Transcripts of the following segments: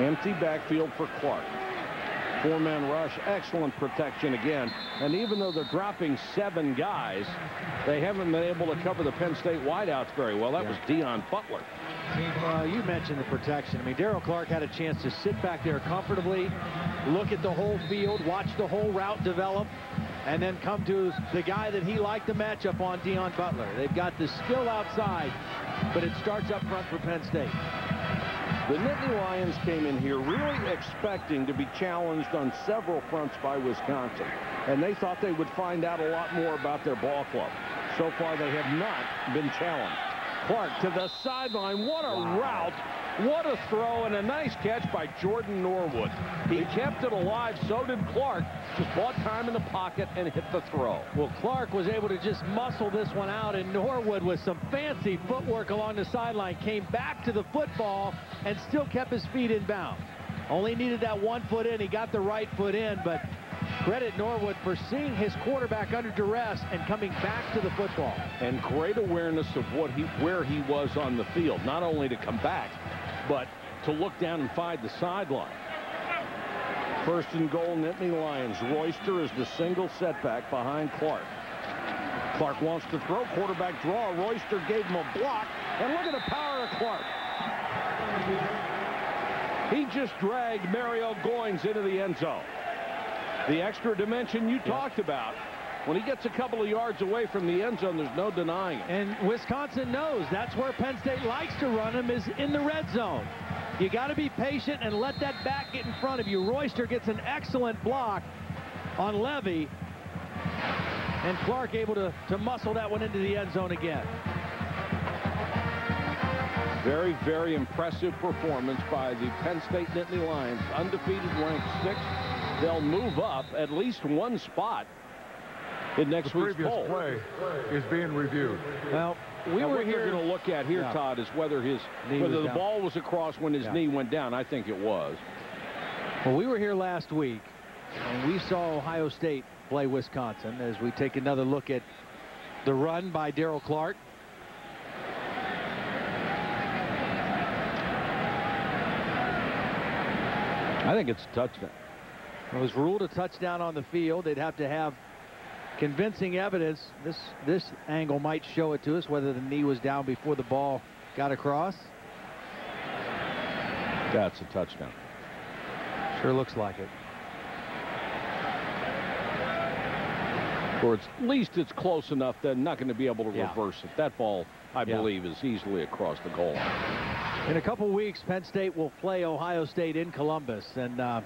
Empty backfield for Clark. Four-man rush, excellent protection again. And even though they're dropping seven guys, they haven't been able to cover the Penn State wideouts very well. That yeah. was Deon Butler. Uh, you mentioned the protection. I mean, Daryl Clark had a chance to sit back there comfortably, look at the whole field, watch the whole route develop, and then come to the guy that he liked the matchup on, Deon Butler. They've got the skill outside, but it starts up front for Penn State. The Nittany Lions came in here really expecting to be challenged on several fronts by Wisconsin, and they thought they would find out a lot more about their ball club. So far, they have not been challenged. Clark to the sideline. What a wow. route what a throw and a nice catch by Jordan Norwood. He kept it alive. So did Clark. Just bought time in the pocket and hit the throw. Well, Clark was able to just muscle this one out, and Norwood with some fancy footwork along the sideline came back to the football and still kept his feet in bounds. Only needed that one foot in. He got the right foot in, but credit Norwood for seeing his quarterback under duress and coming back to the football. And great awareness of what he where he was on the field, not only to come back, but to look down and find the sideline. First and goal, Nittany Lions. Royster is the single setback behind Clark. Clark wants to throw. Quarterback draw. Royster gave him a block. And look at the power of Clark. He just dragged Mario Goins into the end zone. The extra dimension you yeah. talked about. When he gets a couple of yards away from the end zone, there's no denying it. And Wisconsin knows that's where Penn State likes to run him is in the red zone. You got to be patient and let that back get in front of you. Royster gets an excellent block on Levy. And Clark able to, to muscle that one into the end zone again. Very, very impressive performance by the Penn State Nittany Lions. Undefeated ranked sixth. They'll move up at least one spot in next the week's poll. play is being reviewed. Well, we now, were here going to look at here, yeah. Todd, is whether his knee whether the down. ball was across when his yeah. knee went down. I think it was. Well, we were here last week, and we saw Ohio State play Wisconsin as we take another look at the run by Daryl Clark. I think it's a touchdown. It was ruled a touchdown on the field. They'd have to have convincing evidence. This this angle might show it to us whether the knee was down before the ball got across. That's a touchdown. Sure looks like it. Or at least it's close enough they're not going to be able to yeah. reverse it. That ball, I yeah. believe, is easily across the goal line. In a couple weeks, Penn State will play Ohio State in Columbus. And uh,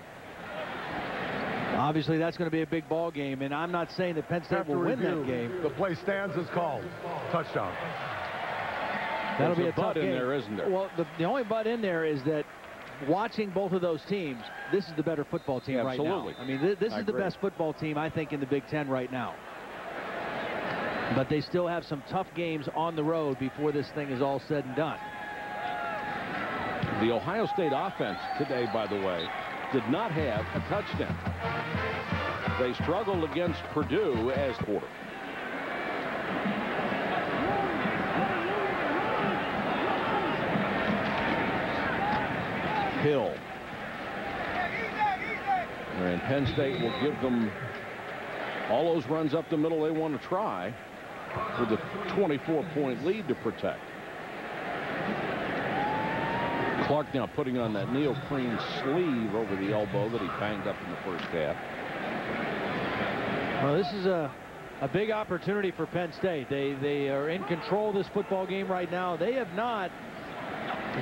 Obviously, that's going to be a big ball game, and I'm not saying that Penn State After will review, win that game. The play stands as called. Touchdown. That'll There's be a, a tough in game. there, isn't there? Well, the, the only butt in there is that watching both of those teams, this is the better football team yeah, right absolutely. now. I mean, th this I is agree. the best football team, I think, in the Big Ten right now. But they still have some tough games on the road before this thing is all said and done. The Ohio State offense today, by the way, did not have a touchdown. They struggled against Purdue as quarter. Hill. And Penn State will give them all those runs up the middle they want to try with a 24-point lead to protect. Clark now putting on that neoprene sleeve over the elbow that he banged up in the first half. Well, this is a, a big opportunity for Penn State. They, they are in control of this football game right now. They have not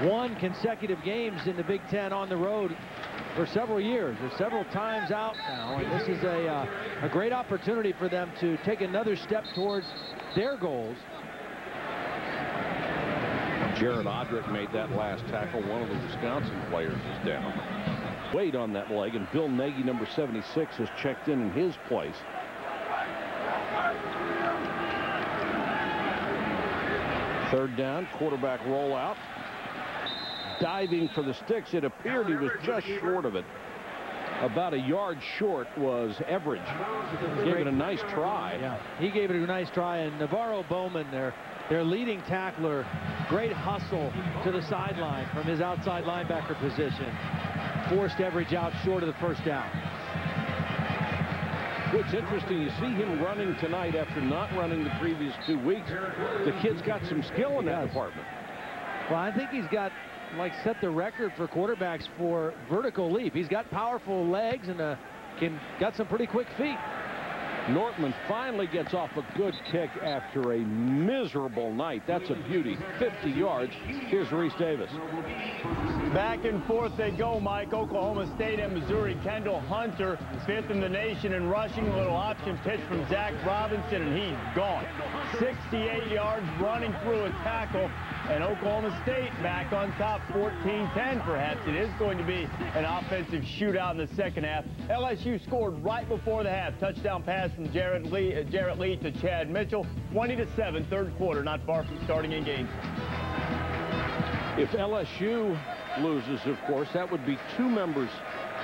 won consecutive games in the Big Ten on the road for several years. They're several times out now, and this is a, uh, a great opportunity for them to take another step towards their goals. Jared Odrick made that last tackle. One of the Wisconsin players is down. Weight on that leg, and Bill Nagy, number 76, has checked in in his place. Third down, quarterback rollout. Diving for the sticks. It appeared he was just short of it. About a yard short was Evridge. Gave it a nice try. Yeah, he gave it a nice try. And Navorro Bowman, their, their leading tackler, great hustle to the sideline from his outside linebacker position. forced Evridge out short of the first down. What's interesting, you see him running tonight after not running the previous two weeks. The kid's got some skill in that department. Well, I think he's got, like, set the record for quarterbacks for vertical leap. He's got powerful legs and uh, can got some pretty quick feet. Nortman finally gets off a good kick after a miserable night. That's a beauty. 50 yards. Here's Reese Davis. Back and forth they go, Mike. Oklahoma State and Missouri. Kendall Hunter, fifth in the nation in rushing. Little option pitch from Zac Robinson, and he's gone. 68 yards running through a tackle. And Oklahoma State back on top, 14-10 perhaps. It is going to be an offensive shootout in the second half. LSU scored right before the half. Touchdown pass from Jarrett Lee, uh, Jarrett Lee to Chad Mitchell. 20 to 7, third quarter, not far from starting in game. If LSU loses, of course, that would be two members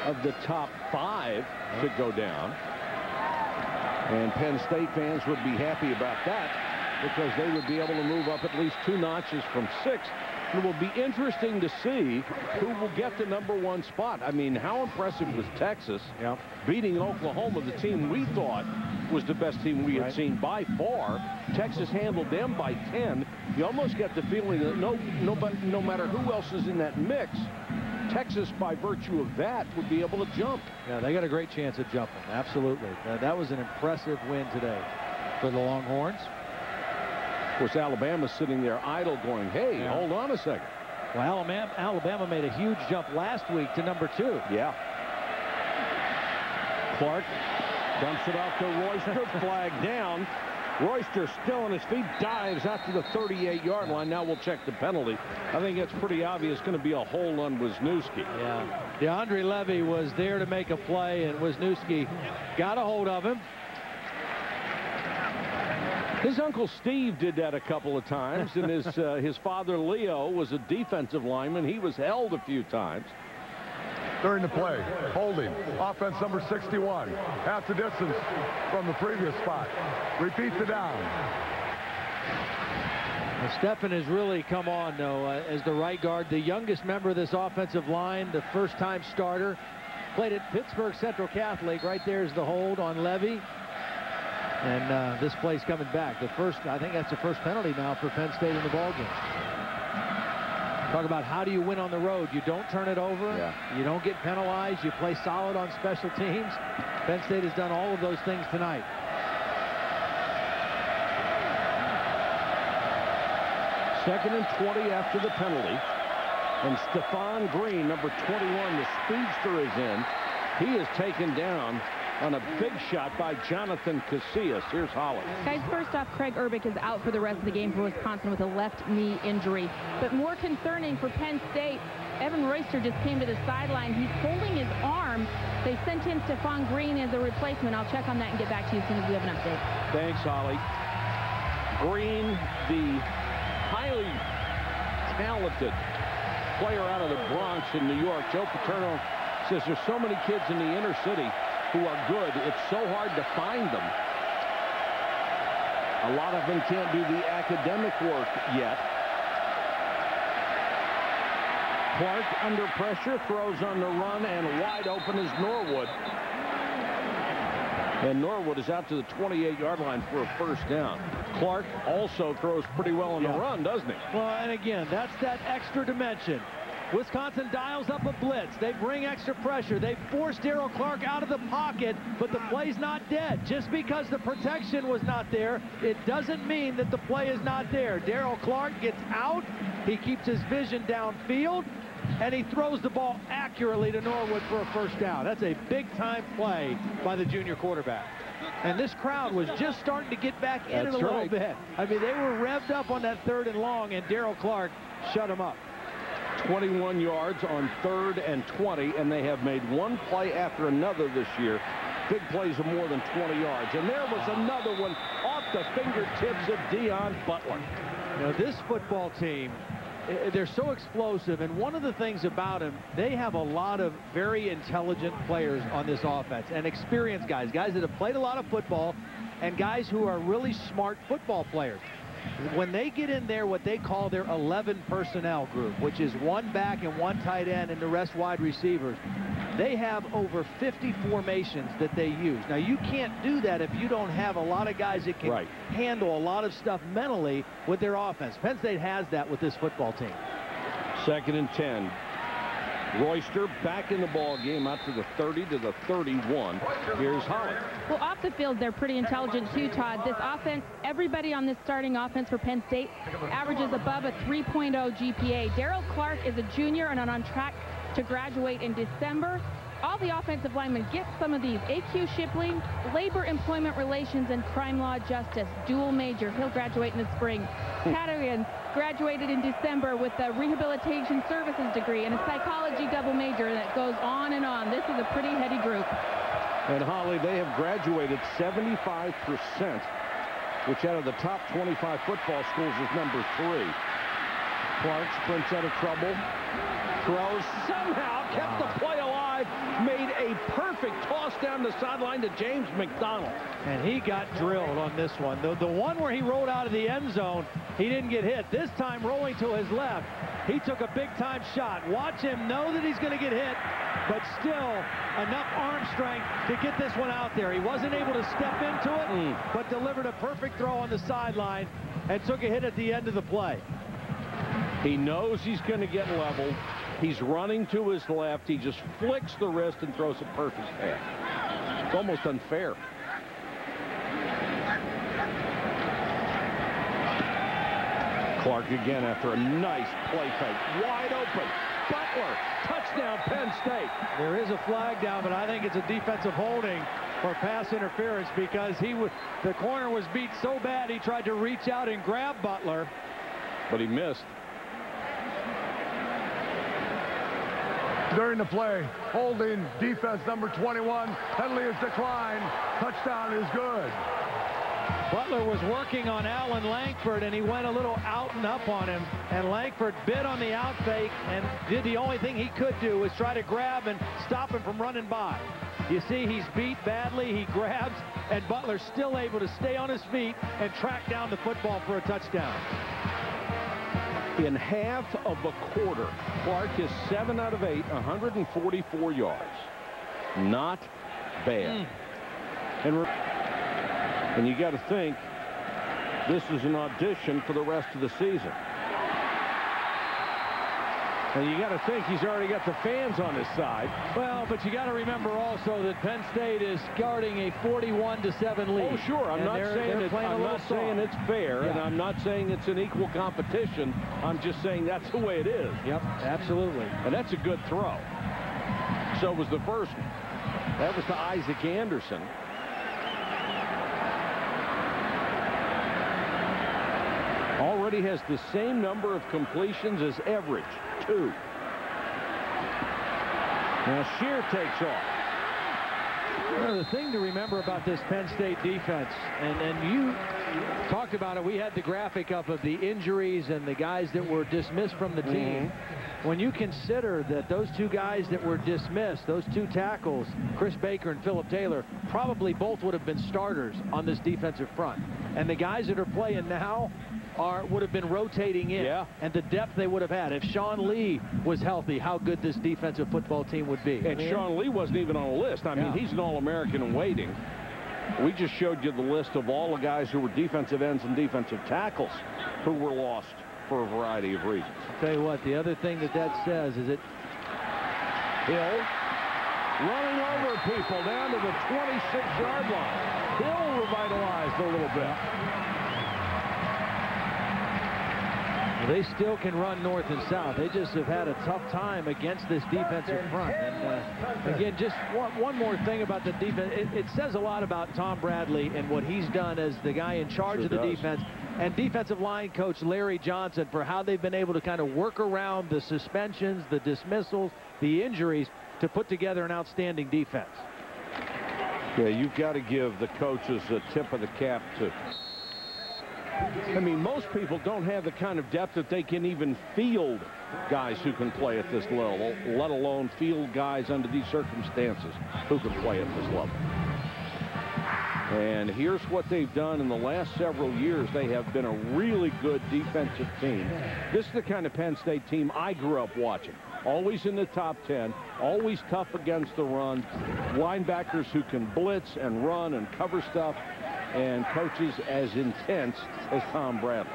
of the top five to go down. And Penn State fans would be happy about that because they would be able to move up at least two notches from six. It will be interesting to see who will get the number one spot. I mean, how impressive was Texas beating Oklahoma, the team we thought was the best team we had seen by far. Texas handled them by 10. You almost get the feeling that no, nobody, no matter who else is in that mix, Texas, by virtue of that, would be able to jump. Yeah, they got a great chance at jumping. Absolutely. Uh, that was an impressive win today for the Longhorns. Of course, Alabama's sitting there idle going, hey, Yeah. hold on a second. Well, Alabama, Alabama made a huge jump last week to number two. Yeah. Clark dumps it off to Royster, flag down. Royster still on his feet, dives out to the 38-yard line. Now we'll check the penalty. I think it's pretty obvious going to be a hold on Wisniewski. Yeah. DeAndre Levy was there to make a play, and Wisniewski got a hold of him. His uncle Steve did that a couple of times, and his uh, his father Leo was a defensive lineman. He was held a few times. During the play, holding, offense number 61, half the distance from the previous spot. Repeat the down. Well, Stefen has really come on, though, uh, as the right guard, the youngest member of this offensive line, the first-time starter. Played at Pittsburgh Central Catholic. Right there's the hold on Levy. And uh, this play's coming back. The first, I think that's the first penalty now for Penn State in the ballgame. Talk about how do you win on the road. You don't turn it over. Yeah. You don't get penalized. You play solid on special teams. Penn State has done all of those things tonight. Second and 20 after the penalty. And Stephfon Green, number 21, the speedster, is in. He is taken down on a big shot by Jonathan Casillas. Here's Holly. Guys, first off, Kraig Urbik is out for the rest of the game for Wisconsin with a left knee injury. But more concerning for Penn State, Evan Royster just came to the sideline. He's holding his arm. They sent in Stephfon Green as a replacement. I'll check on that and get back to you as soon as we have an update. Thanks, Holly. Green, the highly talented player out of the Bronx in New York. Joe Paterno says there's so many kids in the inner city who are good. It's so hard to find them. A lot of them can't do the academic work yet. Clark under pressure, throws on the run, and wide open is Norwood. And Norwood is out to the 28-yard line for a first down. Clark also throws pretty well on the run, doesn't he? Well, and again, that's that extra dimension. Wisconsin dials up a blitz. They bring extra pressure. They force Daryl Clark out of the pocket, but the play's not dead. Just because the protection was not there, it doesn't mean that the play is not there. Daryl Clark gets out. He keeps his vision downfield, and he throws the ball accurately to Norwood for a first down. That's a big-time play by the junior quarterback. And this crowd was just starting to get back in it a little bit. I mean, they were revved up on that third and long, and Daryl Clark shut them up. 21 yards on third and 20, and they have made one play after another this year. Big plays of more than 20 yards. And there was another one off the fingertips of Deon Butler. Now, this football team, they're so explosive, and one of the things about them, they have a lot of very intelligent players on this offense, and experienced guys, guys that have played a lot of football, and guys who are really smart football players. When they get in there what they call their 11 personnel group, which is one back and one tight end and the rest wide receivers, they have over 50 formations that they use. Now, you can't do that if you don't have a lot of guys that can right. handle a lot of stuff mentally with their offense. Penn State has that with this football team. Second and 10. Royster back in the ball game out to the 30 to the 31. Here's Holly. Well, off the field, they're pretty intelligent too, Todd. This offense, everybody on this starting offense for Penn State averages above a 3.0 GPA. Daryl Clark is a junior and on track to graduate in December. All the offensive linemen get some of these. AQ Shipley, Labor Employment Relations and Crime Law Justice, dual major. He'll graduate in the spring. Catterian graduated in December with a Rehabilitation Services degree and a Psychology double major, and it goes on and on. This is a pretty heady group. And Holly, they have graduated 75%, which out of the top 25 football schools is number three. Clark sprints out of trouble, throws, somehow kept the play alive, made a perfect toss down the sideline to James McDonald. And he got drilled on this one. The, the one where he rolled out of the end zone, he didn't get hit. This time rolling to his left, he took a big-time shot. Watch him know that he's going to get hit, but still enough arm strength to get this one out there. He wasn't able to step into it, mm. but delivered a perfect throw on the sideline and took a hit at the end of the play. He knows he's going to get leveled. He's running to his left. He just flicks the wrist and throws a perfect pass. It's almost unfair. Clark again after a nice play fake. Wide open. Butler. Touchdown Penn State. There is a flag down, but I think it's a defensive holding for pass interference because he the corner was beat so bad he tried to reach out and grab Butler. But he missed. During the play. Holding defense number 21. Penalty is declined. Touchdown is good. Butler was working on Allen Langford, and he went a little out and up on him. And Lankford bit on the out fake and did the only thing he could do was try to grab and stop him from running by. You see, he's beat badly. He grabs, and Butler's still able to stay on his feet and track down the football for a touchdown in half of a quarter. Clark is 7 out of 8, 144 yards. Not bad. Mm. And, and you got to think this is an audition for the rest of the season. And you got to think he's already got the fans on his side. Well, but you got to remember also that Penn State is guarding a 41 to 7 lead. Oh, sure. I'm and not they're, saying they're it, I'm not saying it's fair, yeah. and I'm not saying it's an equal competition. I'm just saying that's the way it is. Yep, absolutely. And that's a good throw. So was the first. That was to Isaac Anderson. Already has the same number of completions as Evridge two. Now Sherer takes off. Well, the thing to remember about this Penn State defense, and, and you talked about it, we had the graphic up of the injuries and the guys that were dismissed from the team. Mm -hmm. When you consider that those two guys that were dismissed, those two tackles, Chris Baker and Philip Taylor, probably both would have been starters on this defensive front. And the guys that are playing now, are would have been rotating in. Yeah. And the depth they would have had. If Sean Lee was healthy, how good this defensive football team would be. And Sean Lee wasn't even on the list. I mean, he's an All-American in waiting. We just showed you the list of all the guys who were defensive ends and defensive tackles who were lost for a variety of reasons. I'll tell you what, the other thing that that says is it Hill running over people down to the 26-yard line. Hill revitalized a little bit. They still can run north and south. They just have had a tough time against this defensive front. And uh, again, just one, one, more thing about the defense. It, it, says a lot about Tom Bradley and what he's done as the guy in charge sure of the does. defense and defensive line coach Larry Johnson for how they've been able to kind of work around the suspensions, the dismissals, the injuries to put together an outstanding defense. Yeah, you've got to give the coaches a tip of the cap to I mean, most people don't have the kind of depth that they can even field guys who can play at this level, let alone field guys under these circumstances who can play at this level. And here's what they've done in the last several years. They have been a really good defensive team. This is the kind of Penn State team I grew up watching. Always in the top 10, always tough against the run, linebackers who can blitz and run and cover stuff, and coaches as intense as Tom Bradley.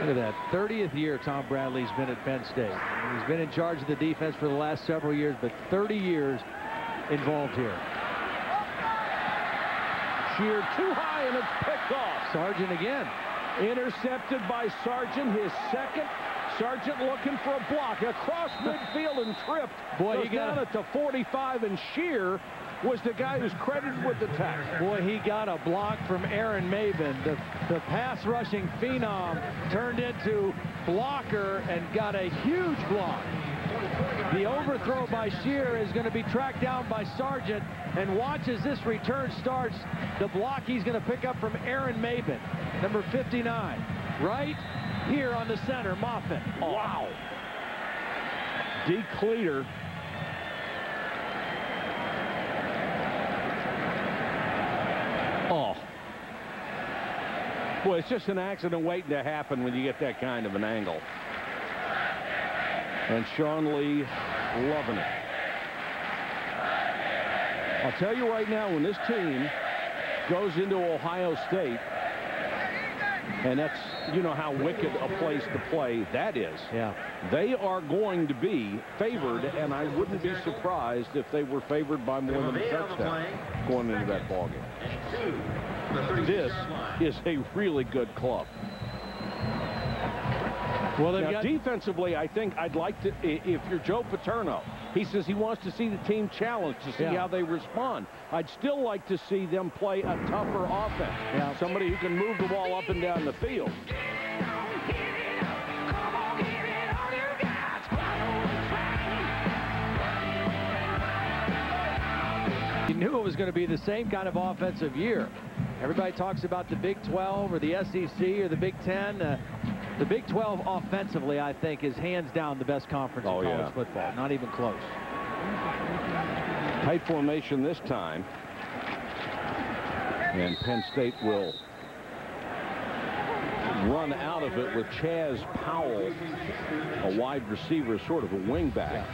Look at that. 30th year Tom Bradley's been at Penn State. He's been in charge of the defense for the last several years, but 30 years involved here. Sherer too high, and it's picked off. Sargeant again. Intercepted by Sargeant, his second. Sargeant looking for a block across midfield and tripped. Boy, Goes he got down at the 45, and Sherer was the guy who's credited with the tackle. Boy, he got a block from Aaron Maybin. The, the pass rushing phenom turned into blocker and got a huge block. The overthrow by Sherer is going to be tracked down by Sargeant. And watch as this return starts. The block he's going to pick up from Aaron Maybin, number 59. Right here on the center, Moffitt. Wow. Deke Cleater. Oh. Boy, it's just an accident waiting to happen when you get that kind of an angle. And Sean Lee loving it. I'll tell you right now, when this team goes into Ohio State, and that's, you know, how wicked a place to play that is. Yeah. They are going to be favored, and I wouldn't be surprised if they were favored by more than a touchdown going into that ballgame. This is a really good club. Well, Now, got defensively, I think I'd like to, if you're Joe Paterno, he says he wants to see the team challenged to see Yeah. how they respond. I'd still like to see them play a tougher offense. Yeah. Somebody who can move the ball up and down the field. Knew it was going to be the same kind of offensive year. Everybody talks about the Big 12 or the SEC or the Big 10. Uh, the Big 12 offensively, I think, is hands down the best conference Oh, in college yeah. football. Not even close. Tight formation this time. And Penn State will run out of it with Chaz Powell, a wide receiver, sort of a wingback.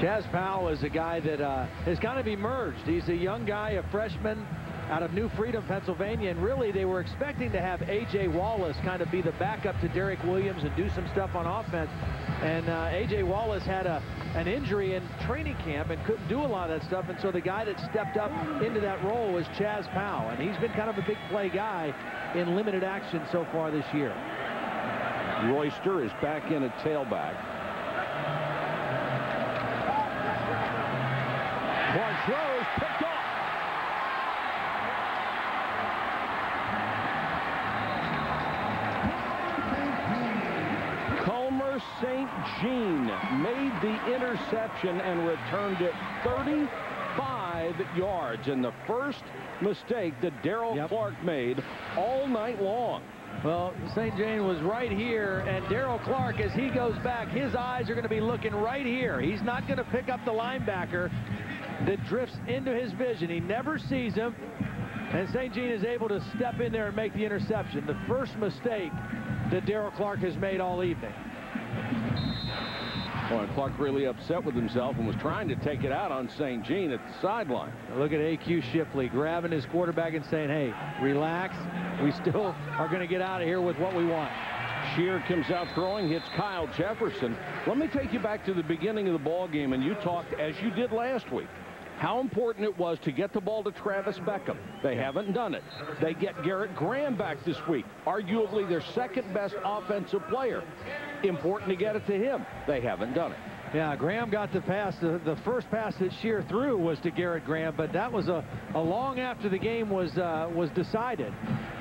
Chaz Powell is a guy that uh, has kind of emerged. He's a young guy, a freshman out of New Freedom, Pennsylvania, and really they were expecting to have A.J. Wallace kind of be the backup to Derrick Williams and do some stuff on offense. And uh, A.J. Wallace had a an injury in training camp and couldn't do a lot of that stuff, and so the guy that stepped up into that role was Chaz Powell, and he's been kind of a big play guy in limited action so far this year. Royster is back in at tailback. Clark throws, picked off. Culmer St. Jean made the interception and returned it 35 yards. And the first mistake that Daryl Yep. Clark made all night long. Well, St. Jean was right here, and Daryl Clark, as he goes back, his eyes are going to be looking right here. He's not going to pick up the linebacker that drifts into his vision. He never sees him, and St. Jean is able to step in there and make the interception. The first mistake that Daryl Clark has made all evening. Boy, Clark really upset with himself and was trying to take it out on St. Jean at the sideline. Look at A.Q. Shipley grabbing his quarterback and saying, hey, relax. We still are going to get out of here with what we want. Sherer comes out throwing, hits Kyle Jefferson. Let me take you back to the beginning of the ball game, and you talked, as you did last week, how important it was to get the ball to Travis Beckum. They haven't done it. They get Garrett Graham back this week, arguably their second best offensive player. Important to get it to him. They haven't done it. Yeah, Graham got the pass. The, the first pass that Sherer threw was to Garrett Graham, but that was a, a long after the game was uh, was decided.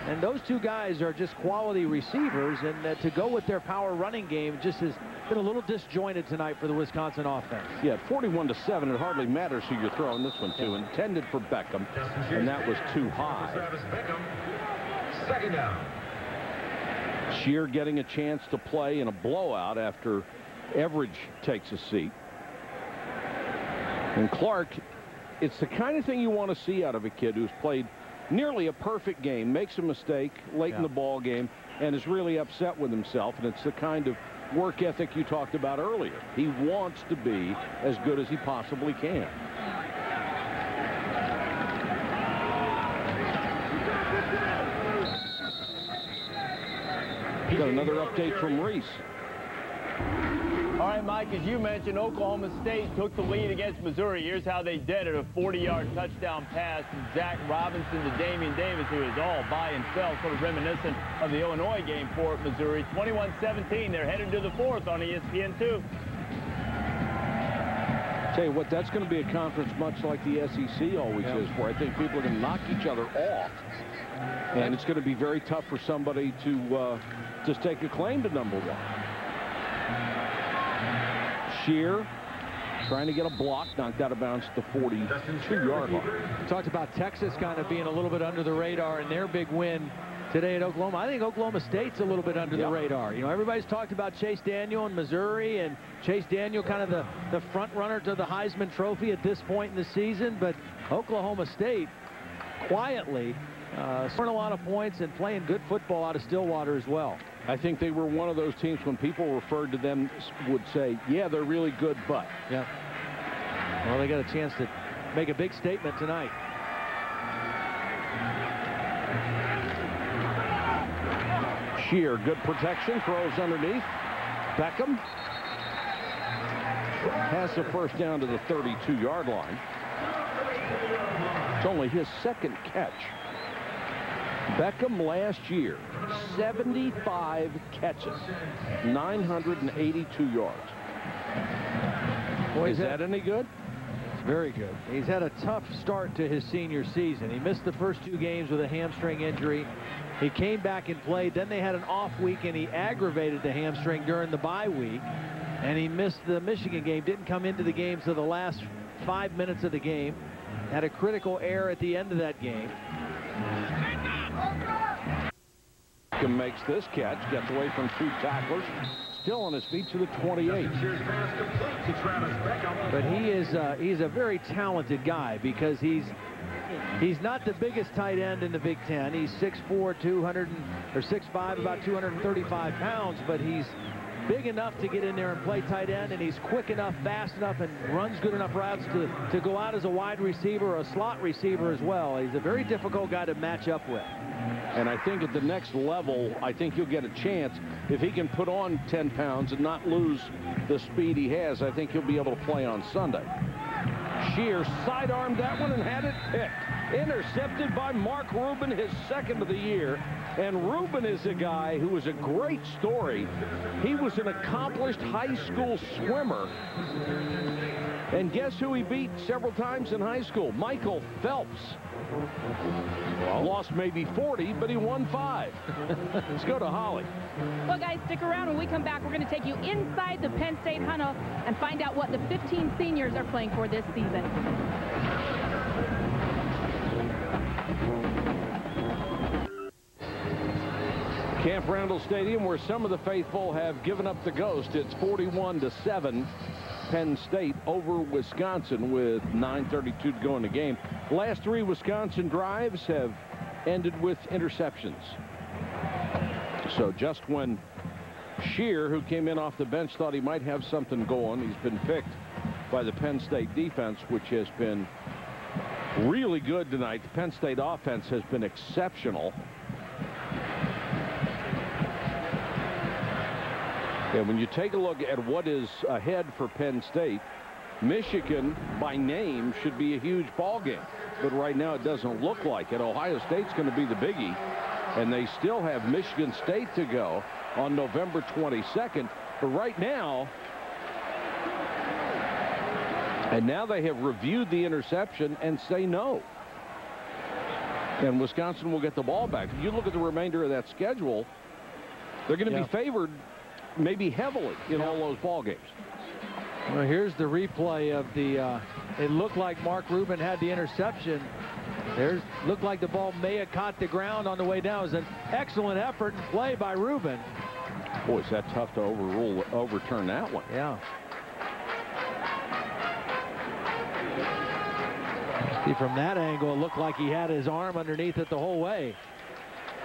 And those two guys are just quality receivers, and uh, to go with their power running game just has been a little disjointed tonight for the Wisconsin offense. Yeah, 41 to 7. It hardly matters who you're throwing this one to. Intended for Beckum, and that was too high. Travis Beckum, second down. Sherer getting a chance to play in a blowout after Evridge takes a seat. And Clark it's the kind of thing you want to see out of a kid who's played nearly a perfect game, makes a mistake late yeah. in the ball game, and is really upset with himself. And it's the kind of work ethic you talked about earlier. He wants to be as good as he possibly can. Got another update from Reese. All right, Mike, as you mentioned, Oklahoma State took the lead against Missouri. Here's how they did it. A 40-yard touchdown pass from Zac Robinson to Damian Davis, who is all by himself, sort of reminiscent of the Illinois game for Missouri. 21-17, they're headed to the fourth on ESPN2. Tell you what, that's going to be a conference much like the SEC always yeah. is, where I think people are going to knock each other off. And it's going to be very tough for somebody to uh, just take a claim to number one. Sherer trying to get a block knocked out of bounds at the 42-yard line. Talked about Texas kind of being a little bit under the radar in their big win today at Oklahoma. I think Oklahoma State's a little bit under yep. the radar. You know, everybody's talked about Chase Daniel in Missouri and Chase Daniel kind of the, the front runner to the Heisman Trophy at this point in the season, but Oklahoma State quietly uh, scoring a lot of points and playing good football out of Stillwater as well. I think they were one of those teams when people referred to them would say, yeah, they're really good, but. Yeah. Well, they got a chance to make a big statement tonight. Sherer, good protection, throws underneath. Beckum has the first down to the 32-yard line. It's only his second catch. Beckum last year, 75 catches, 982 yards. Boy, is that any good? It's very good. He's had a tough start to his senior season. He missed the first two games with a hamstring injury. He came back and played. Then they had an off week, and he aggravated the hamstring during the bye week. And he missed the Michigan game. Didn't come into the game to the last five minutes of the game. Had a critical error at the end of that game. Makes this catch, gets away from two tacklers, still on his feet to the 28. But he is uh, he's a very talented guy because he's he's not the biggest tight end in the Big Ten. He's 6'4", 200 or 6'5", about 235 pounds, but he's big enough to get in there and play tight end, and he's quick enough, fast enough, and runs good enough routes to, to go out as a wide receiver or a slot receiver as well. He's a very difficult guy to match up with. And I think at the next level, I think he'll get a chance. If he can put on 10 pounds and not lose the speed he has, I think he'll be able to play on Sunday. Shear sidearmed that one and had it picked. Intercepted by Mark Rubin, his second of the year. And Rubin is a guy who is a great story. He was an accomplished high school swimmer. And guess who he beat several times in high school? Michael Phelps. Well, lost maybe 40, but he won five. Let's go to Holly. Well, guys, stick around. When we come back, we're going to take you inside the Penn State Huddle and find out what the 15 seniors are playing for this season. Camp Randall Stadium, where some of the faithful have given up the ghost. It's 41 to 7. Penn State over Wisconsin with 9.32 to go in the game. Last three Wisconsin drives have ended with interceptions. So just when Sherer, who came in off the bench, thought he might have something going, he's been picked by the Penn State defense, which has been really good tonight. The Penn State offense has been exceptional. And when you take a look at what is ahead for Penn State, Michigan, by name, should be a huge ball game. But right now it doesn't look like it. Ohio State's going to be the biggie. And they still have Michigan State to go on November 22nd. But right now, and now they have reviewed the interception and say no. And Wisconsin will get the ball back. If you look at the remainder of that schedule, they're going to yeah. be favored maybe heavily in all those ball games. Well, here's the replay of the. Uh, it looked like Mark Rubin had the interception. There's looked like the ball may have caught the ground on the way down. It was an excellent effort and play by Rubin. Boy, is that tough to overrule, overturn that one. Yeah. See, from that angle, it looked like he had his arm underneath it the whole way.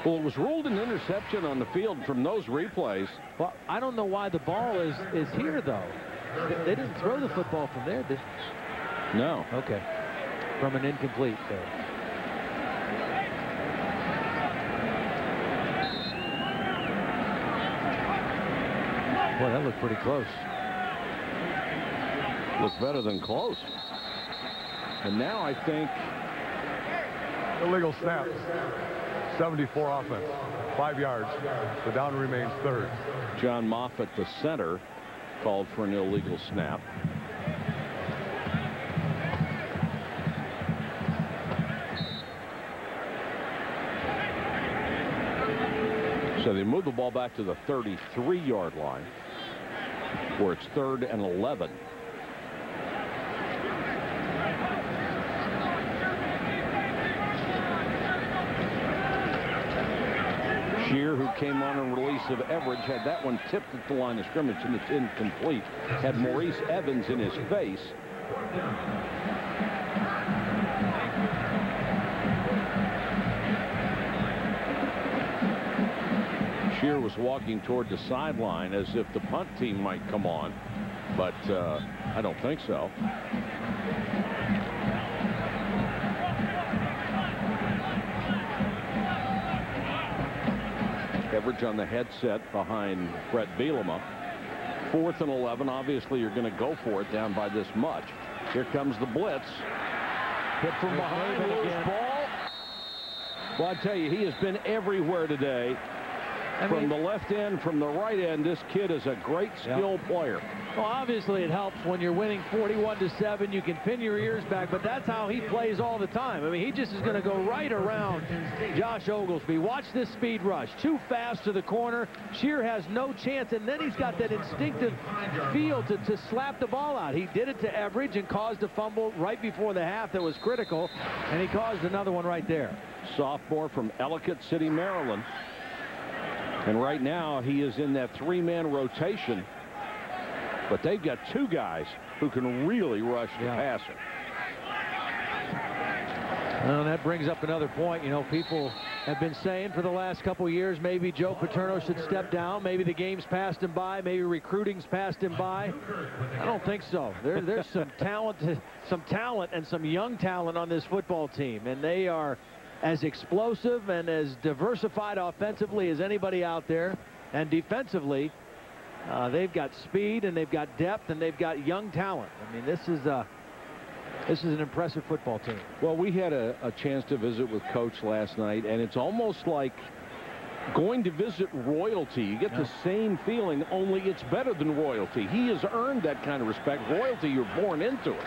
Well, it was ruled an interception on the field from those replays. Well, I don't know why the ball is is here though. They, they didn't throw the football from there, did? they? No. Okay. From an incomplete there. Boy, that looked pretty close. Looked better than close. And now I think Illegal snap. 74 offense. Five yards. The down remains third. John Moffitt, the center, called for an illegal snap. So they move the ball back to the 33-yard line, where it's third and 11. Who came on in release of Evridge, had that one tipped at the line of scrimmage, and it's incomplete. Had Maurice Evans in his face. Sherer was walking toward the sideline as if the punt team might come on, but uh, I don't think so. Evridge on the headset behind Bret Bielema. Fourth and 11. Obviously, you're going to go for it down by this much. Here comes the blitz. Hit from behind, loose ball. Well, I tell you, he has been everywhere today. I from mean- the left end, from the right end, this kid is a great skill player. Well, obviously it helps when you're winning 41 to 7. You can pin your ears back, but that's how he plays all the time. I mean, he just is going to go right around Josh Oglesby. Watch this speed rush. Too fast to the corner. Sherer has no chance, and then he's got that instinctive feel to, to slap the ball out. He did it to Evridge and caused a fumble right before the half that was critical, and he caused another one right there. Sophomore from Ellicott City, Maryland. And right now, he is in that three-man rotation. But they've got two guys who can really rush the Yeah. passer. Well, that brings up another point. You know, people have been saying for the last couple years maybe Joe Paterno should step down. Maybe the game's passed him by. Maybe recruiting's passed him by. I don't think so. There, there's some talent, some talent and some young talent on this football team, and they are as explosive and as diversified offensively as anybody out there, and defensively. Uh, they've got speed and they've got depth and they've got young talent. I mean, this is a this is an impressive football team. Well, we had a, a chance to visit with Coach last night, and it's almost like going to visit royalty. You get the same feeling, only it's better than royalty. He has earned that kind of respect. Royalty, you're born into it.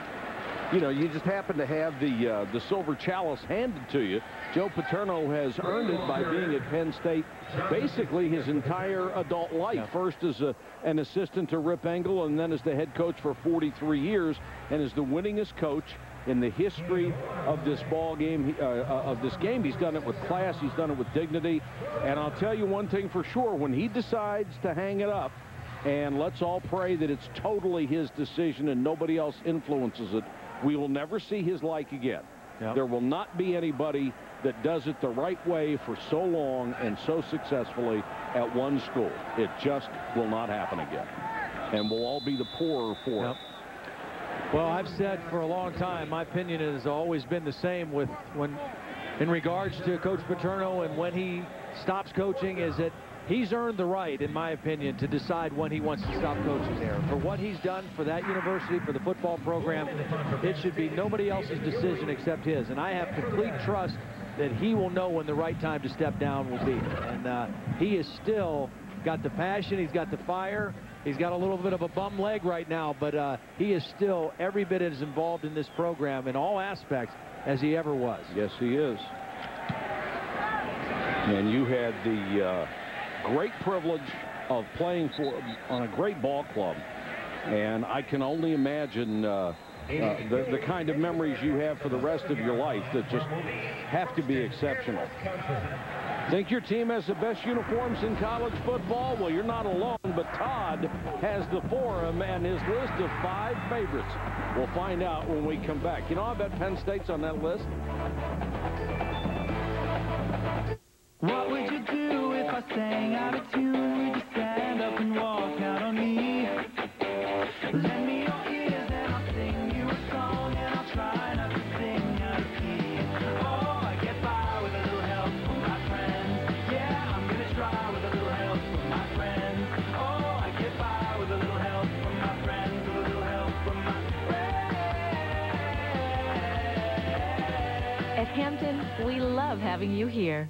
You know, you just happen to have the uh, the silver chalice handed to you. Joe Paterno has earned it by being at Penn State basically his entire adult life. First as a, an assistant to Rip Engle, and then as the head coach for 43 years, and as the winningest coach in the history of this ball game, uh, uh, of this game. He's done it with class. He's done it with dignity. And I'll tell you one thing for sure: when he decides to hang it up, and let's all pray that it's totally his decision and nobody else influences it, we will never see his like again. Yep. There will not be anybody that does it the right way for so long and so successfully at one school. It just will not happen again. And we'll all be the poorer for Yep. it. Well, I've said for a long time, my opinion has always been the same with when, in regards to Coach Paterno and when he stops coaching, is that he's earned the right, in my opinion, to decide when he wants to stop coaching there. For what he's done for that university, for the football program, it should be nobody else's decision except his. And I have complete trust that he will know when the right time to step down will be. And uh, he is still got the passion, he's got the fire, He's got a little bit of a bum leg right now, but uh, he is still every bit as involved in this program in all aspects as he ever was. Yes, he is. And you had the uh, great privilege of playing for on a great ball club. And I can only imagine uh, uh, the, the kind of memories you have for the rest of your life that just have to be exceptional. Think your team has the best uniforms in college football? Well, you're not alone, but Todd has the forum and his list of five favorites. We'll find out when we come back. You know, I bet Penn State's on that list. What would you do Oh, I get by with a little help from my friends. Yeah, I'm gonna try with a little help from my friends. Oh, I get by with a little help from my friends, with a little help from my friends. At Hampton, we love having you here.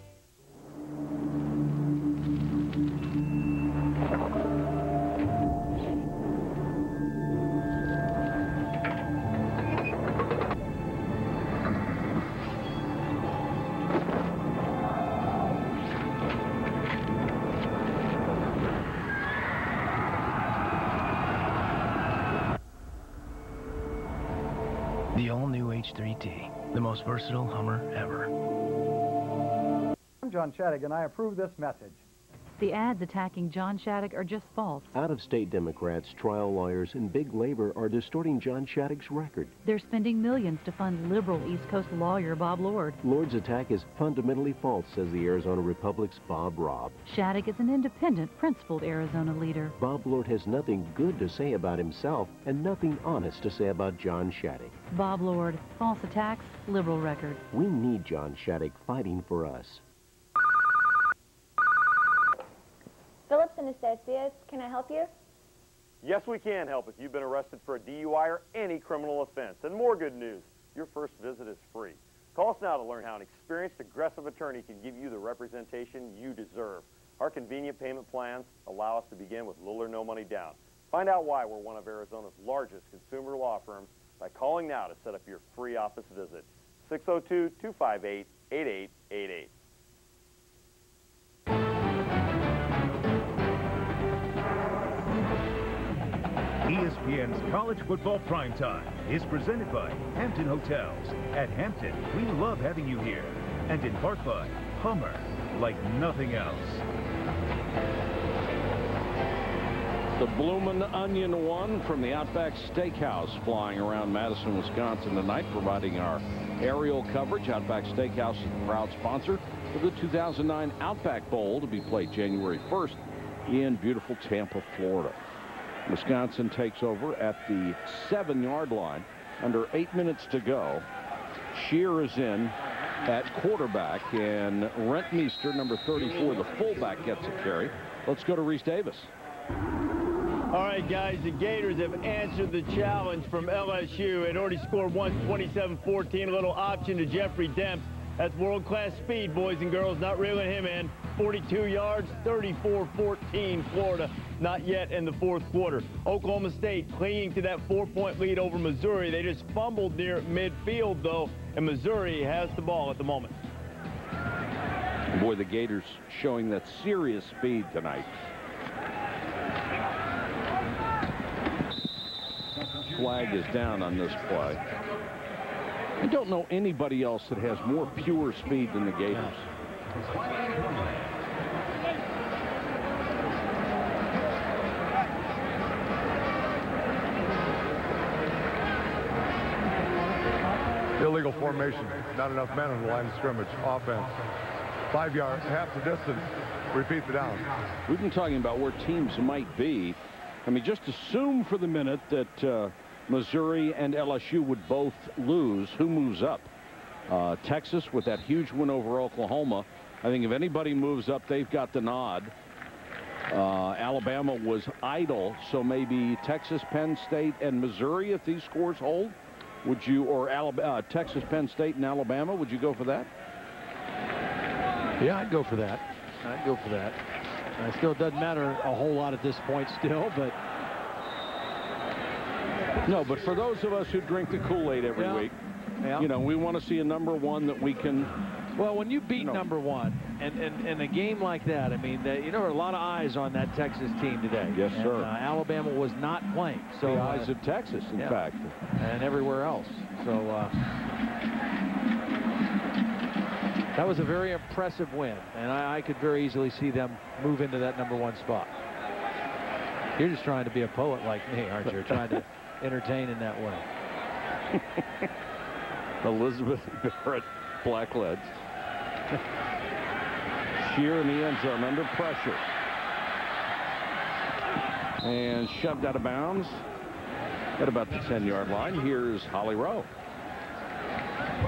3T, the most versatile Hummer ever. I'm John Shadegg, and I approve this message. The ads attacking John Shadegg are just false. Out-of-state Democrats, trial lawyers, and big labor are distorting John Shadegg's record. They're spending millions to fund liberal East Coast lawyer Bob Lord. Lord's attack is fundamentally false, says the Arizona Republic's Bob Robb. Shadegg is an independent, principled Arizona leader. Bob Lord has nothing good to say about himself and nothing honest to say about John Shadegg. Bob Lord, false attacks, liberal record. We need John Shadegg fighting for us. Associates, can I help you? Yes, we can help if you've been arrested for a DUI or any criminal offense. And more good news, your first visit is free. Call us now to learn how an experienced, aggressive attorney can give you the representation you deserve. Our convenient payment plans allow us to begin with little or no money down. Find out why we're one of Arizona's largest consumer law firms by calling now to set up your free office visit. 602-258-8888. ESPN's College Football Primetime is presented by Hampton Hotels. At Hampton, we love having you here. And in part by Hummer, like nothing else. The Bloomin' Onion one from the Outback Steakhouse flying around Madison, Wisconsin tonight, providing our aerial coverage. Outback Steakhouse is the proud sponsor of the 2009 Outback Bowl to be played January 1st in beautiful Tampa, Florida. Wisconsin takes over at the seven-yard line. Under eight minutes to go. Sherer is in at quarterback, and Rentmeester, number 34, the fullback, gets a carry. Let's go to Rece Davis. All right, guys, the Gators have answered the challenge from LSU. It already scored once, 27-14, a little option to Jeffrey Demps. That's world-class speed, boys and girls. Not reeling him in. 42 yards, 34-14, Florida. Not yet in the fourth quarter. Oklahoma State clinging to that four-point lead over Missouri. They just fumbled near midfield, though, and Missouri has the ball at the moment. Boy, the Gators showing that serious speed tonight. Flag is down on this play. I don't know anybody else that has more pure speed than the Gators. Formation. Not enough men on the line of scrimmage. Offense. Five yards, half the distance. Repeat the down. We've been talking about where teams might be. I mean, just assume for the minute that uh, Missouri and LSU would both lose. Who moves up? Uh, Texas with that huge win over Oklahoma. I think if anybody moves up, they've got the nod. Uh, Alabama was idle, so maybe Texas, Penn State, and Missouri, if these scores hold, would you, or Alabama, uh, Texas, Penn State, and Alabama, would you go for that? Yeah, I'd go for that. I'd go for that. Uh, still doesn't matter a whole lot at this point still, but No, but for those of us who drink the Kool-Aid every Yeah. week, Yeah. you know, we want to see a number one that we can. Well, when you beat number one, and, and, and a game like that, I mean, that, you know, there are a lot of eyes on that Texas team today. Yes, And, sir. uh, Alabama was not playing. So the uh, eyes of Texas, in yeah. fact. and everywhere else. So uh, That was a very impressive win, and I, I could very easily see them move into that number one spot. You're just trying to be a poet like me, aren't you? Trying to entertain in that way. Elizabeth Barrett, Blackledge. Sherer in the end zone under pressure. And shoved out of bounds at about the 10-yard line. Here's Holly Rowe.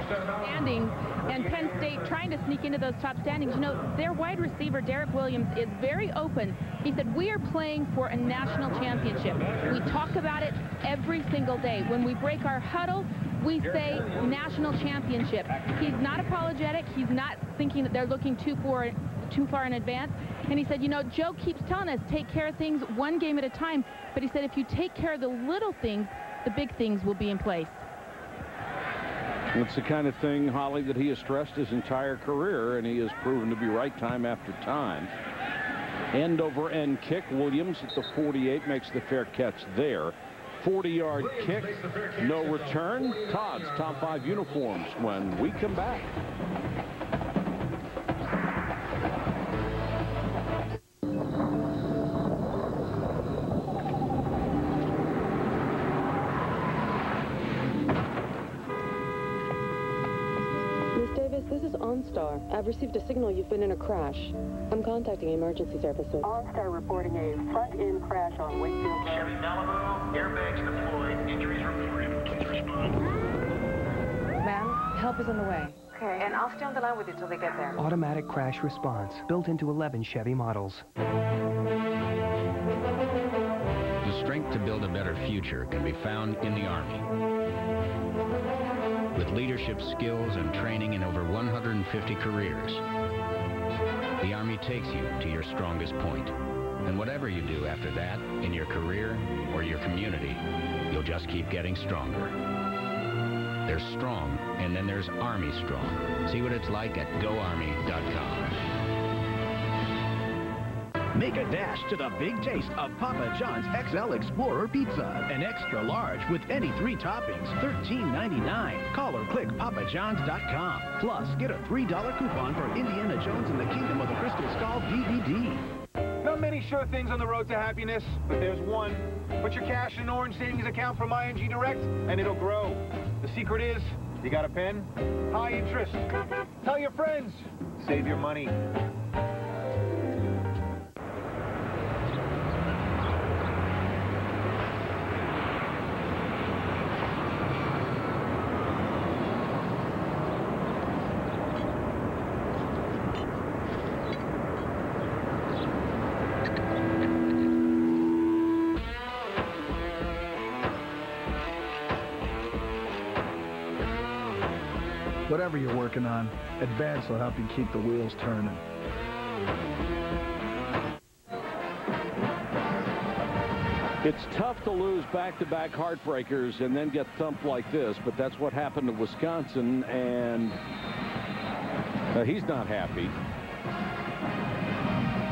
Standing and Penn State trying to sneak into those top standings. You know, their wide receiver, Derrick Williams, is very open. He said, we are playing for a national championship. We talk about it every single day. When we break our huddle, we say national championship. He's not apologetic. He's not thinking that they're looking too far, too far in advance. And he said, you know, Joe keeps telling us, take care of things one game at a time. But he said, if you take care of the little things, the big things will be in place. It's the kind of thing, Holly, that he has stressed his entire career, and he has proven to be right time after time. End over end kick. Williams at the 48 makes the fair catch there. 40-yard kick, no return. Todd's top five uniforms when we come back. Is OnStar. I've received a signal you've been in a crash. I'm contacting emergency services. OnStar reporting a front-end crash on Wakefield Chevy Malibu, airbags deployed, injuries reported. Please respond. Ma'am, help is on the way. Okay, and I'll stay on the line with you till they get there. Automatic crash response, built into 11 Chevy models. The strength to build a better future can be found in the Army. With leadership skills and training in over 150 careers, the Army takes you to your strongest point. And whatever you do after that, in your career or your community, you'll just keep getting stronger. There's strong, and then there's Army Strong. See what it's like at GoArmy.com. Make a dash to the big taste of Papa John's XL Explorer Pizza. An extra large with any three toppings, $13.99. Call or click papajohns.com. Plus, get a $3 coupon for Indiana Jones and the Kingdom of the Crystal Skull DVD. Not many sure things on the road to happiness, but there's one. Put your cash in an orange savings account from ING Direct, and it'll grow. The secret is, you got a pen? High interest. Tell your friends. Save your money. Whatever you're working on, Advance will help you keep the wheels turning. It's tough to lose back-to-back heartbreakers and then get thumped like this, but that's what happened to Wisconsin, and uh, he's not happy.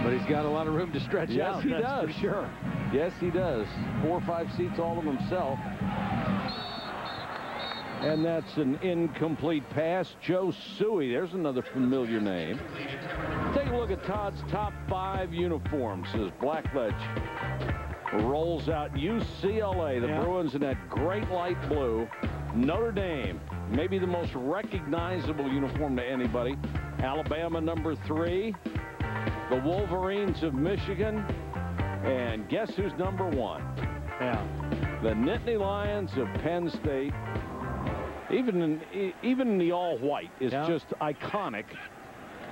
But he's got a lot of room to stretch yes, out. he that's does. for sure. Yes, he does. Four or five seats all of himself. And that's an incomplete pass. Joe Suhey, there's another familiar name. Take a look at Todd's top five uniforms as Blackledge rolls out UCLA. The Yeah. Bruins in that great light blue. Notre Dame, maybe the most recognizable uniform to anybody. Alabama number three. The Wolverines of Michigan. And guess who's number one? Yeah. The Nittany Lions of Penn State. Even in, even in the all white is Yeah. just iconic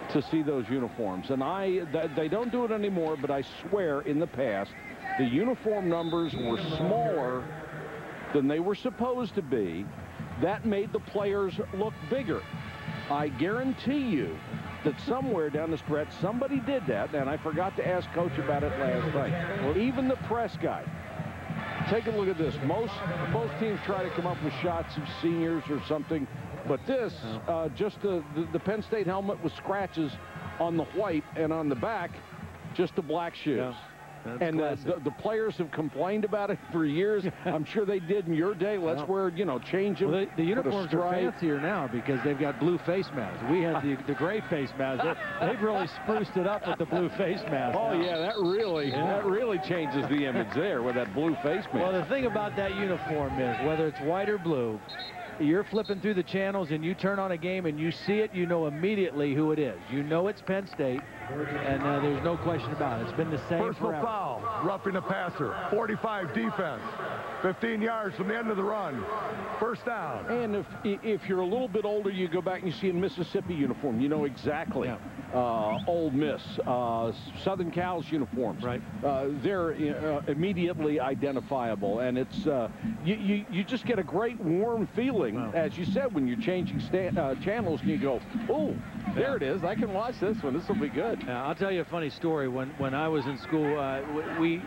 to see those uniforms. And I they don't do it anymore, but I swear in the past the uniform numbers were smaller than they were supposed to be. That made the players look bigger. I guarantee you that somewhere down the stretch somebody did that, and I forgot to ask coach about it last night. Well, even the press guy. Take a look at this. Most both teams try to come up with shots of seniors or something, but this, uh, just the, the the Penn State helmet with scratches on the white and on the back, just the black shoes. And uh, the, the players have complained about it for years. I'm sure they did in your day. Let's Yeah. wear, you know, change them. Well, the, the uniforms are fancier now because they've got blue face masks. We had the, the gray face masks. They, have really spruced it up with the blue face mask. Oh now. yeah, that really Yeah. that really changes the image there with that blue face mask. Well, the thing about that uniform is whether it's white or blue, you're flipping through the channels and you turn on a game and you see it, you know immediately who it is. You know it's Penn State, and uh, there's no question about it. It's been the same Personal forever. foul, roughing the passer, 45 defense, 15 yards from the end of the run, first down. And if if you're a little bit older, you go back and you see a Mississippi uniform. You know exactly. Uh, Ole Miss, uh, Southern Cal's uniforms. Right. Uh, they're uh, immediately identifiable, and it's uh, you, you you just get a great warm feeling, as you said, when you're changing sta- uh, channels, and you go, oh, there it is. I can watch this one. This will be good. Yeah, I'll tell you a funny story. When when I was in school, uh, we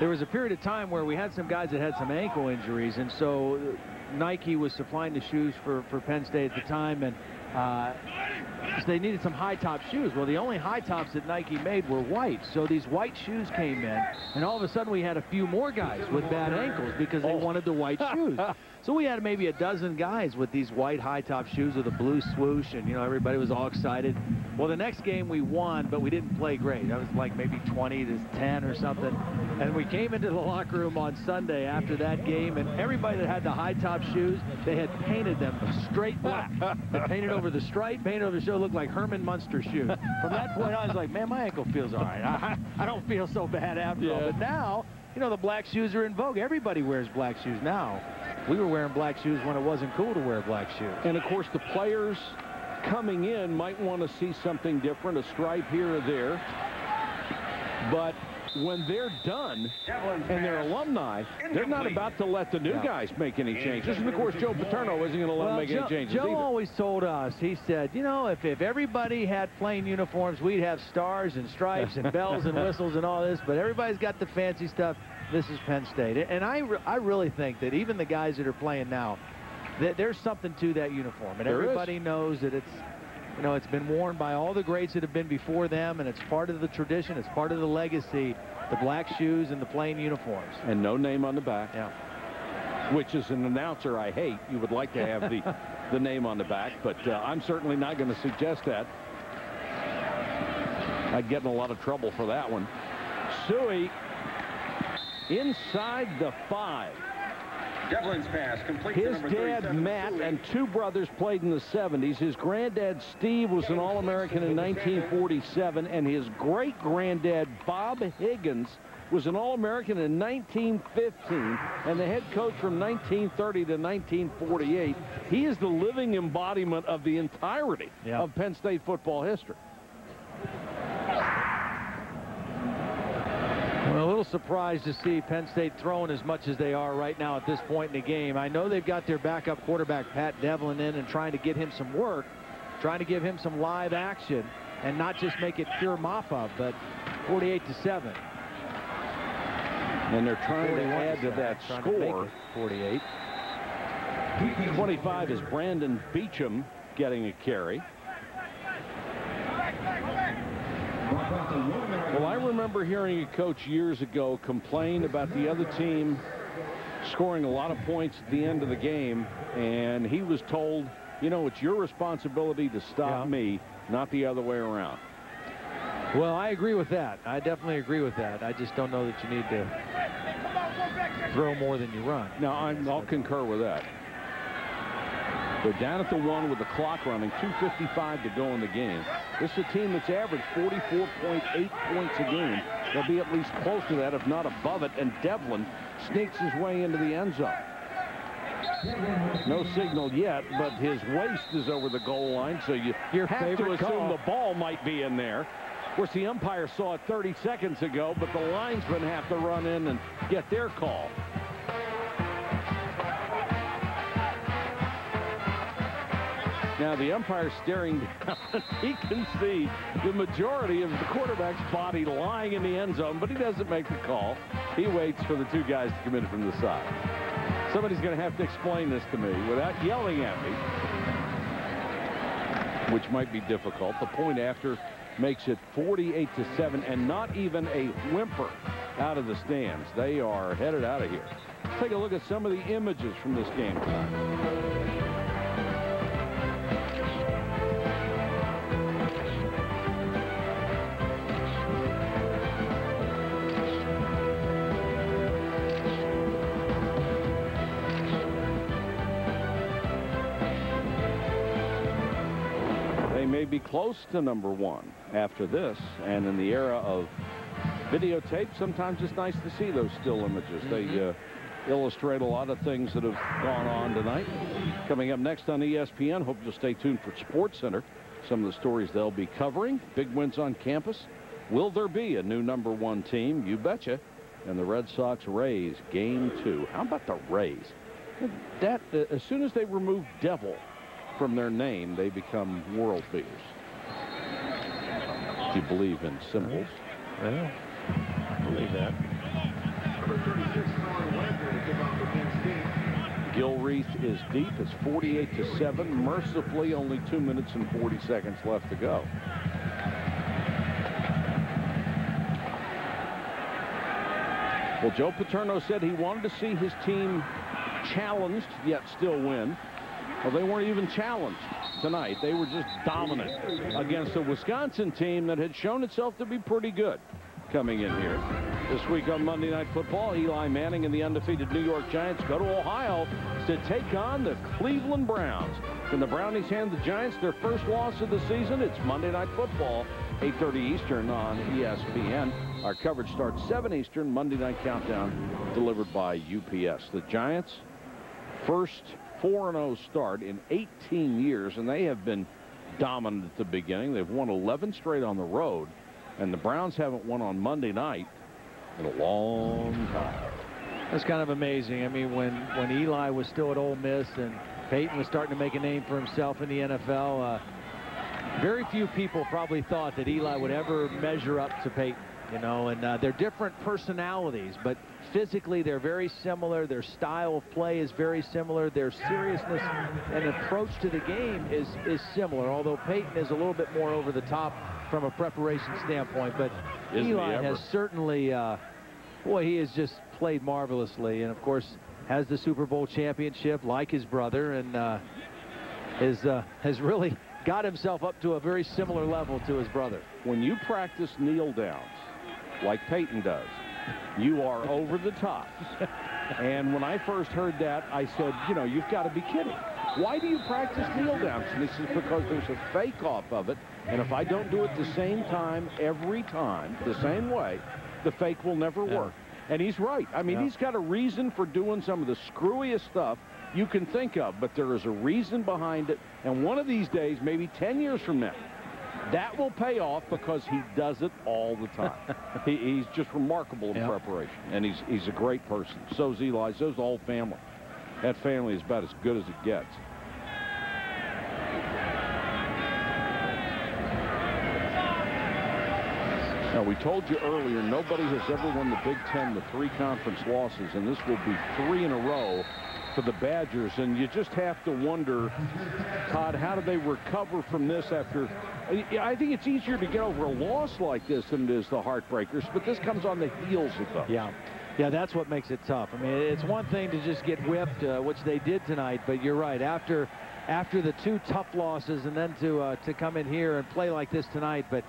there was a period of time where we had some guys that had some ankle injuries, and so Nike was supplying the shoes for for Penn State at the time, and uh, so they needed some high top shoes. Well, the only high tops that Nike made were white, so these white shoes came in, and all of a sudden we had a few more guys with bad ankles because they wanted the white shoes. So we had maybe a dozen guys with these white high top shoes with a blue swoosh, and you know everybody was all excited. Well, the next game we won, but we didn't play great. That was like maybe 20 to 10 or something. And we came into the locker room on Sunday after that game, and everybody that had the high top shoes, they had painted them straight black. they painted over the stripe, painted over the shoe, looked like Herman Munster shoes. From that point on, I was like, man, my ankle feels all right. I, I don't feel so bad after all. But now, you know, the black shoes are in vogue. Everybody wears black shoes now. We were wearing black shoes when it wasn't cool to wear black shoes. And of course, the players coming in might want to see something different, a stripe here or there. But when they're done and they're alumni, they're not about to let the new Yeah. guys make any changes. And of course, Joe Paterno isn't going to let them make Joe, any changes Joe either. always told us, he said, you know, if, if everybody had plain uniforms, we'd have stars and stripes and bells and whistles and all this, but everybody's got the fancy stuff. This is Penn State. And I, re- I really think that even the guys that are playing now, that there's something to that uniform. And There is. everybody knows that it's, you know, it's been worn by all the greats that have been before them, and it's part of the tradition, it's part of the legacy, the black shoes and the plain uniforms. And no name on the back. Yeah. Which is an announcer I hate. You would like to have the, the name on the back, but uh, I'm certainly not going to suggest that. I'd get in a lot of trouble for that one. Suhey inside the five. Devlin's pass complete His dad, Matt, and two brothers played in the 70s. His granddad, Steve, was an All-American in 1947, and his great-granddad, Bob Higgins, was an All-American in 1915 and the head coach from 1930 to 1948. He is the living embodiment of the entirety of Penn State football history. Little surprised to see Penn State throwing as much as they are right now at this point in the game. I know they've got their backup quarterback, Pat Devlin, in and trying to get him some work, trying to give him some live action and not just make it pure mop-up, but 48 to 7. And they're trying to add to that to score. it 48. 25 is Brandon Beachum getting a carry. Well, I remember hearing a coach years ago complain about the other team scoring a lot of points at the end of the game, and he was told, you know, it's your responsibility to stop me, not the other way around. Well, I agree with that. I definitely agree with that. I just don't know that you need to throw more than you run. No, I'm, I'll concur with that. They're down at the one with the clock running, 2.55 to go in the game. This is a team that's averaged 44.8 points a game. They'll be at least close to that, if not above it, and Devlin sneaks his way into the end zone. No signal yet, but his waist is over the goal line, so you Your have to assume call. the ball might be in there. Of course, the umpire saw it 30 seconds ago, but the linesmen have to run in and get their call. Now the umpire's staring down. he can see the majority of the quarterback's body lying in the end zone, but he doesn't make the call. He waits for the two guys to come in from the side. Somebody's going to have to explain this to me without yelling at me, which might be difficult. The point after makes it 48 to 7 and not even a whimper out of the stands. They are headed out of here. Let's take a look at some of the images from this game tonight. Close to number one after this, and in the era of videotape, sometimes it's nice to see those still images. They uh, illustrate a lot of things that have gone on tonight. Coming up next on ESPN, hope you'll stay tuned for Sports Center. Some of the stories they'll be covering. Big wins on campus. Will there be a new number one team? You betcha. And the Red Sox Rays, game two. How about the Rays? That uh, as soon as they remove devil from their name, they become world beaters. If you believe in symbols. Well, I believe that. Gilreath is deep. It's 48 to 7. Mercifully, only 2 minutes and 40 seconds left to go. Well, Joe Paterno said he wanted to see his team challenged, yet still win. Well, they weren't even challenged tonight. They were just dominant against a Wisconsin team that had shown itself to be pretty good coming in here. This week on Monday Night Football, Eli Manning and the undefeated New York Giants go to Ohio to take on the Cleveland Browns. Can the Brownies hand the Giants their first loss of the season? It's Monday Night Football, 8.30 Eastern on ESPN. Our coverage starts 7 Eastern, Monday Night Countdown, delivered by UPS. The Giants, first 4-0 start in 18 years, and they have been dominant at the beginning. They've won 11 straight on the road, and the Browns haven't won on Monday night in a long time. That's kind of amazing. I mean, when, when Eli was still at Ole Miss and Peyton was starting to make a name for himself in the NFL, uh, very few people probably thought that Eli would ever measure up to Peyton, you know, and uh, they're different personalities, but physically they're very similar. Their style of play is very similar. Their seriousness and approach to the game is, is similar, although Peyton is a little bit more over the top from a preparation standpoint, but Isn't Eli has certainly, uh, boy, he has just played marvelously, and of course has the Super Bowl championship like his brother, and uh, is uh, has really got himself up to a very similar level to his brother. When you practice kneel downs, like Peyton does, you are over the top. and when I first heard that, I said, you know, you've got to be kidding. Why do you practice kneel downs? And he says, because there's a fake off of it. And if I don't do it the same time every time, the same way, the fake will never Yeah. work. And he's right. I mean, Yeah. he's got a reason for doing some of the screwiest stuff you can think of, but there is a reason behind it. And one of these days, maybe 10 years from now, that will pay off because he does it all the time. he, he's just remarkable in Yep. preparation, and he's he's a great person. So's Eli. So's the whole family. That family is about as good as it gets. Now, we told you earlier, nobody has ever won the Big Ten with three conference losses, and this will be three in a row for the Badgers. And you just have to wonder, Todd, how do they recover from this after... I think it's easier to get over a loss like this than it is the Heartbreakers, but this comes on the heels of those. Yeah. Yeah, that's what makes it tough. I mean, it's one thing to just get whipped, uh, which they did tonight, but you're right. After after the two tough losses and then to uh, to come in here and play like this tonight, but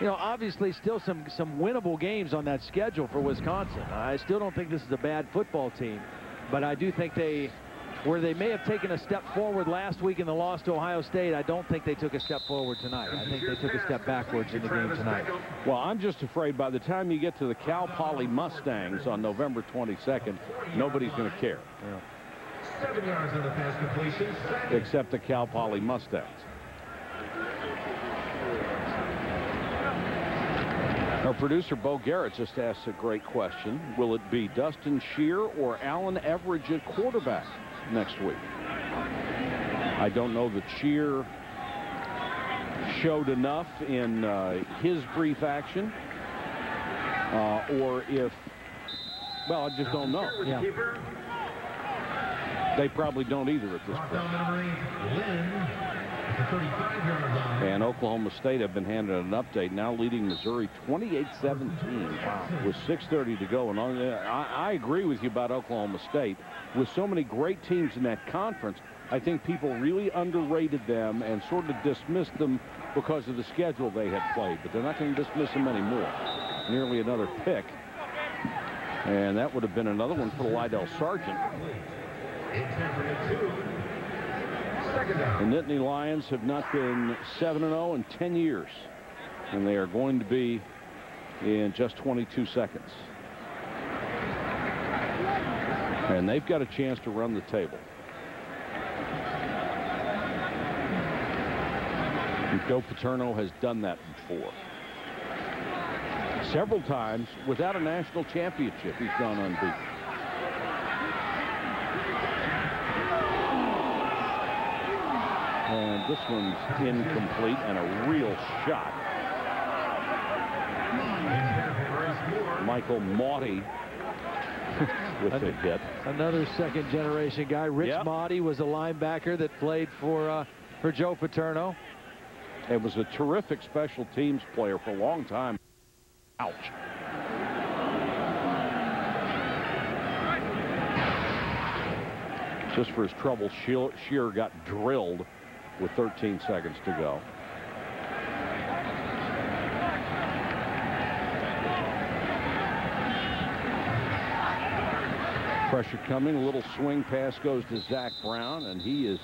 you know, obviously still some some winnable games on that schedule for Wisconsin. I still don't think this is a bad football team, but I do think they where they may have taken a step forward last week in the loss to Ohio State, I don't think they took a step forward tonight. I think they took a step backwards in the game tonight. Well, I'm just afraid by the time you get to the Cal Poly Mustangs on November 22nd, nobody's going to care. Seven yards on the pass completion. except the Cal Poly Mustangs. Our producer Bo Garrett just asked a great question. Will it be Dustin Sherer or Allan Evridge at quarterback next week? I don't know that Sherer showed enough in uh, his brief action uh, or if, well, I just don't know. Yeah. They probably don't either at this point. Down the number eight, Lynn And Oklahoma State have been handed an update, now leading Missouri 28-17 with 6.30 to go. And uh, I, I agree with you about Oklahoma State. With so many great teams in that conference, I think people really underrated them and sort of dismissed them because of the schedule they had played. But they're not going to dismiss them anymore. Nearly another pick. And that would have been another one for the Lydell Sargeant. The Nittany Lions have not been 7-0 in 10 years. And they are going to be in just 22 seconds. And they've got a chance to run the table. And Joe Paterno has done that before. Several times without a national championship, he's gone unbeaten. And this one's incomplete and a real shot. Michael Mauti with the hit. Another second generation guy. Rich Yep. Mauti was a linebacker that played for uh, for Joe Paterno. It was a terrific special teams player for a long time. Ouch. Just for his trouble, Sherer got drilled with 13 seconds to go. Pressure coming, a little swing pass goes to Zach Brown, and he is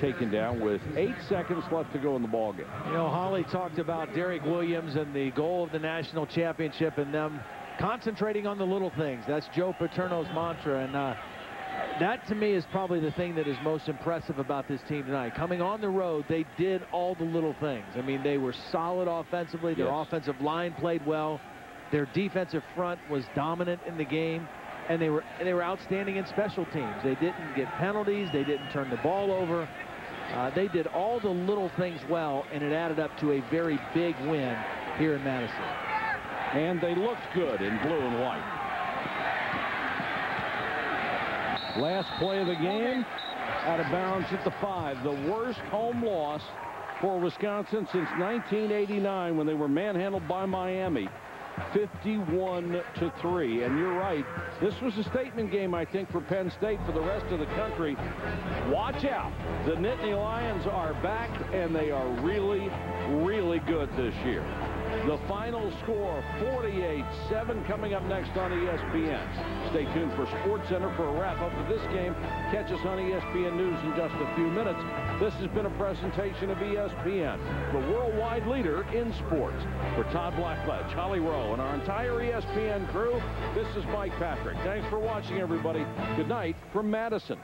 taken down with eight seconds left to go in the ballgame. You know, Holly talked about Derrick Williams and the goal of the national championship and them concentrating on the little things. That's Joe Paterno's mantra, and uh, that to me is probably the thing that is most impressive about this team tonight. Coming on the road, they did all the little things. I mean, they were solid offensively. Their Yes. offensive line played well. Their defensive front was dominant in the game. And they were they were outstanding in special teams. They didn't get penalties. They didn't turn the ball over. Uh, they did all the little things well, and it added up to a very big win here in Madison. And they looked good in blue and white. Last play of the game, out of bounds at the five. The worst home loss for Wisconsin since 1989 when they were manhandled by Miami. 51 to 3 and you're right this was a statement game I think for Penn State for the rest of the country watch out the Nittany Lions are back and they are really really good this year the final score 48-7 coming up next on ESPN stay tuned for Sports Center for a wrap up of this game. Catch us on ESPN News in just a few minutes. This has been a presentation of ESPN the worldwide leader in sports. For Todd Blackledge Holly Rowe and our entire ESPN crew this is Mike Patrick. Thanks for watching everybody. Good night from Madison